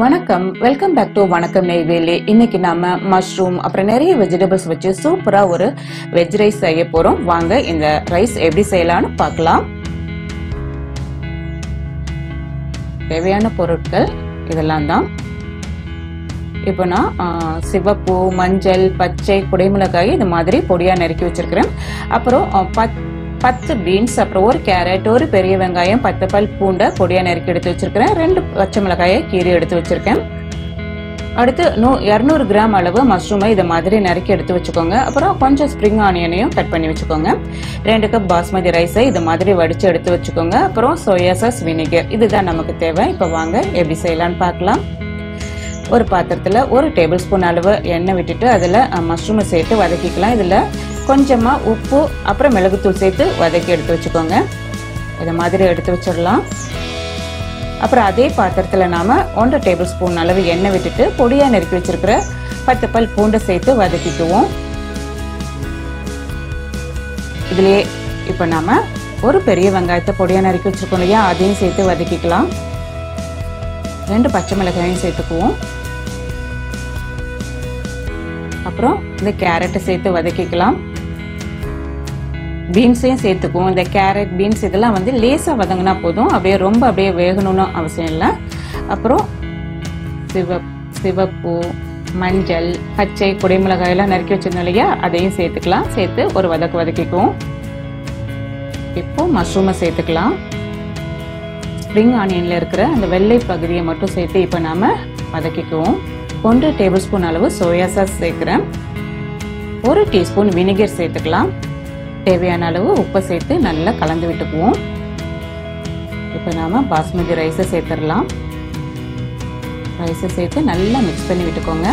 வணக்கம். Welcome back to வணக்கம் நெய்வேலி இன்னைக்கு நாம மஷ்ரூம் அப்புறம் நிறைய வெஜிடபிள்ஸ் வச்சு சூப்பரா ஒரு வெஜ் ரைஸ் செய்ய போறோம். வாங்க இந்த ரைஸ் எப்படி செய்யலாம்னு பார்க்கலாம். தேவையான பொருட்கள் இதெல்லாம் தான். இப்போ நான் சிவப்பு மஞ்சள் பச்சை குடைமிளகாய் இது மாதிரி பொடியாக நறுக்கி வச்சிருக்கிறேன். அப்புறம் பத் பத்து பீன்ஸ் அப்புறம் ஒரு கேரட் ஒரு பெரிய வெங்காயம் பத்து பல் பூண்டை பொடியாக நறுக்கி எடுத்து வச்சிருக்கிறேன். ரெண்டு பச்சை மிளகாயை கீரி எடுத்து வச்சிருக்கேன். அடுத்து நூ இரநூறு கிராம் அளவு மஷ்ரூமை இதை மாதிரி நறுக்கி எடுத்து வச்சுக்கோங்க. அப்புறம் கொஞ்சம் ஸ்ப்ரிங் ஆனியனையும் கட் பண்ணி வச்சுக்கோங்க. ரெண்டு கப் பாஸ்மதி ரைஸை இது மாதிரி வடித்து எடுத்து வச்சுக்கோங்க. அப்புறம் சோயா சாஸ் வினிகர் இதுதான் நமக்கு தேவை. இப்போ வாங்க எப்படி செய்யலான்னு பார்க்கலாம். ஒரு பாத்திரத்தில் ஒரு டேபிள் ஸ்பூன் அளவு எண்ணெய் விட்டுட்டு அதில் மஷ்ரூமை சேர்த்து வதக்கிக்கலாம். இதில் கொஞ்சமாக உப்பு அப்புறம் மிளகுத்தூள் சேர்த்து வதக்கி எடுத்து வச்சுக்கோங்க. இதை மாதிரி எடுத்து வச்சிடலாம். அப்புறம் அதே பாத்திரத்தில் நாம் ஒன்றரை டேபிள் ஸ்பூன் அளவு எண்ணெய் விட்டுட்டு பொடியாக நறுக்கி வச்சிருக்கிற பத்து பல் பூண்டை சேர்த்து வதக்கிக்குவோம். இதுலேயே இப்போ நாம் ஒரு பெரிய வெங்காயத்தை பொடியாக நறுக்கி வச்சுருக்கோம் இல்லையா? அதையும் சேர்த்து வதக்கிக்கலாம். ரெண்டு பச்சை மிளகாயும் சேர்த்துக்குவோம். அப்புறம் இந்த கேரட்டை சேர்த்து வதக்கிக்கலாம். பீன்ஸையும் சேர்த்துக்குவோம். இந்த கேரட் பீன்ஸ் இதெல்லாம் வந்து லேசாக வதங்கினா போதும். அப்படியே ரொம்ப அப்படியே வேகணும்னு அவசியம் இல்லை. அப்புறம் சிவப் சிவப்பு மஞ்சள் பச்சை குடைமிளகாயெல்லாம் நறுக்கி வச்சிருந்தோம் இல்லையா? அதையும் சேர்த்துக்கலாம். சேர்த்து ஒரு வதக்கு வதக்கிக்குவோம். இப்போ மஷ்ரூமை சேர்த்துக்கலாம். ஸ்ப்ரிங் ஆனியனில் இருக்கிற அந்த வெள்ளை பகுதியை மட்டும் சேர்த்து இப்போ நாம் வதக்கிக்குவோம். ஒன்று டேபிள் ஸ்பூன் அளவு சோயா சாஸ் சேர்க்குறேன். ஒரு டீஸ்பூன் வினிகர் சேர்த்துக்கலாம். தேவையான அளவு உப்பை சேர்த்து நல்லா கலந்து விட்டுக்குவோம். இப்போ நாம் பாஸ்மதி ரைஸை சேர்த்துடலாம். ரைஸை சேர்த்து நல்லா மிக்ஸ் பண்ணி விட்டுக்கோங்க.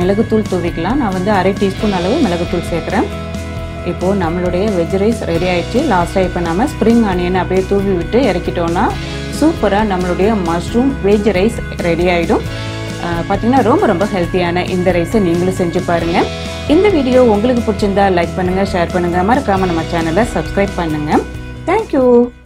மிளகுத்தூள் தூவிக்கலாம். நான் வந்து அரை டீஸ்பூன் அளவு மிளகுத்தூள் சேர்க்குறேன். இப்போது நம்மளுடைய வெஜ் ரைஸ் ரெடி ஆயிடுச்சு. லாஸ்ட்டாக இப்போ நம்ம ஸ்ப்ரிங் ஆனியனை அப்படியே தூவி விட்டு இறக்கிட்டோன்னா சூப்பராக நம்மளுடைய மஷ்ரூம் வெஜ் ரைஸ் ரெடி ஆகிடும் பார்த்தீங்கன்னா ரொம்ப ரொம்ப ஹெல்த்தியான இந்த ரைஸை நீங்களும் செஞ்சு பாருங்கள் இந்த வீடியோ உங்களுக்கு பிடிச்சிருந்தா லைக் பண்ணுங்கள் ஷேர் பண்ணுங்கள் மறக்காமல் நம்ம சேனலை சப்ஸ்கிரைப் பண்ணுங்கள் தேங்க்யூ